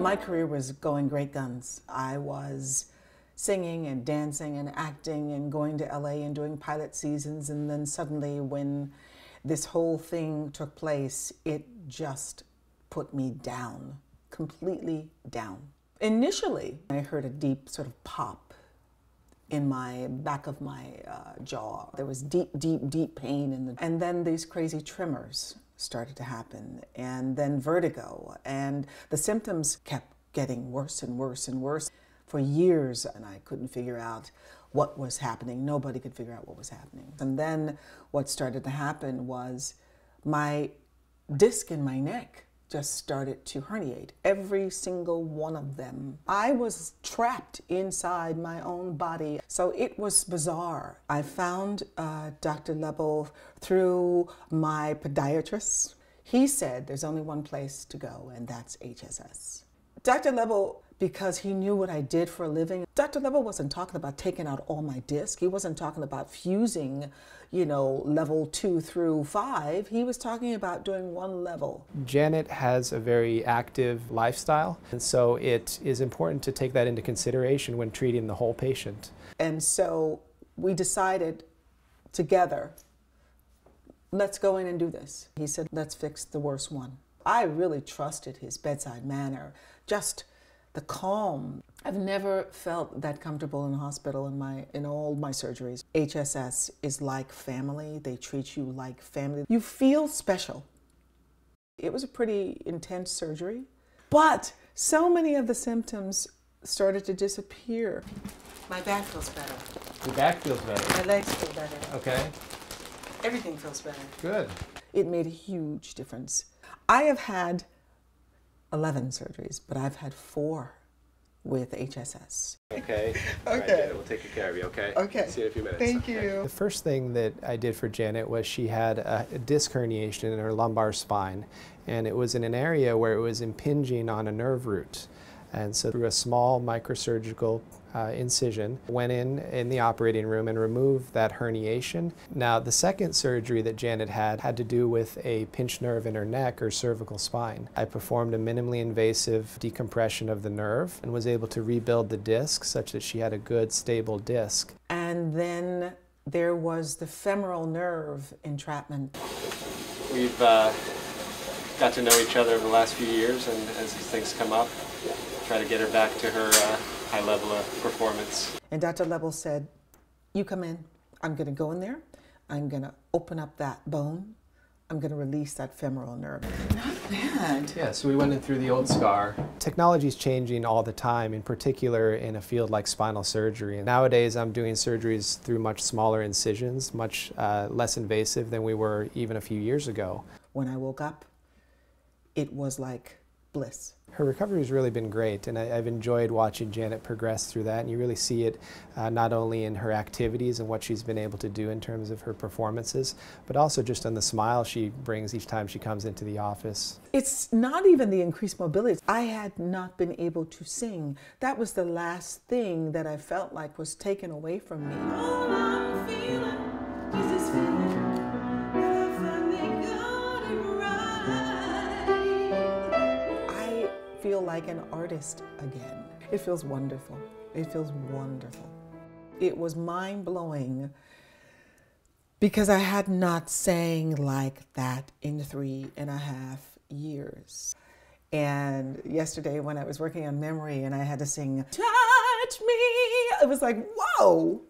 My career was going great guns. I was singing and dancing and acting and going to LA and doing pilot seasons. And then suddenly, when this whole thing took place, it just put me down, completely down. Initially, I heard a deep sort of pop in my back of my uh, jaw. There was deep, deep, deep pain, in the, and then these crazy tremors started to happen, and then vertigo, and the symptoms kept getting worse and worse and worse for years, and I couldn't figure out what was happening. Nobody could figure out what was happening. And then what started to happen was my disc in my neck just started to herniate, every single one of them. I was trapped inside my own body, so it was bizarre. I found uh, Dr. Lebl through my podiatrist. He said there's only one place to go, and that's HSS. Dr. Lebl because he knew what I did for a living. Dr. Lebl wasn't talking about taking out all my disc. He wasn't talking about fusing, you know, level two through five. He was talking about doing one level. Janet has a very active lifestyle, and so it is important to take that into consideration when treating the whole patient. And so we decided together, let's go in and do this. He said, let's fix the worst one. I really trusted his bedside manner, just the calm. I've never felt that comfortable in hospital in my in all my surgeries. HSS is like family. They treat you like family. You feel special. It was a pretty intense surgery, but so many of the symptoms started to disappear. My back feels better. Your back feels better. My legs feel better. Okay. Everything feels better. Good. It made a huge difference. I have had 11 surgeries, but I've had four with HSS. Okay. Okay. Right, we'll take care of you, okay? Okay. See you in a few minutes. Thank Okay. you. The first thing that I did for Janet was she had a, a disc herniation in her lumbar spine, and it was in an area where it was impinging on a nerve root. And so through a small microsurgical uh, incision, went in in the operating room and removed that herniation. Now the second surgery that Janet had had to do with a pinched nerve in her neck or cervical spine. I performed a minimally invasive decompression of the nerve and was able to rebuild the disc such that she had a good stable disc. And then there was the femoral nerve entrapment. We've uh, got to know each other over the last few years and as these things come up, try to get her back to her uh, high level of performance. And Dr. Lebl said, You come in. I'm going to go in there. I'm going to open up that bone. I'm going to release that femoral nerve. Not bad. Yeah, so we went in through the old scar. Technology is changing all the time, in particular in a field like spinal surgery. And nowadays, I'm doing surgeries through much smaller incisions, much uh, less invasive than we were even a few years ago. When I woke up, it was like bliss. Her recovery has really been great, and I, have enjoyed watching Janet progress through that. And you really see it uh, not only in her activities and what she's been able to do in terms of her performances, but also just on the smile she brings each time she comes into the office. It's not even the increased mobility. I had not been able to sing. That was the last thing that I felt like was taken away from me. Like an artist again. It feels wonderful. It feels wonderful. It was mind blowing because I had not sang like that in three and a half years. And yesterday, when I was working on memory and I had to sing, Touch Me, it was like, whoa.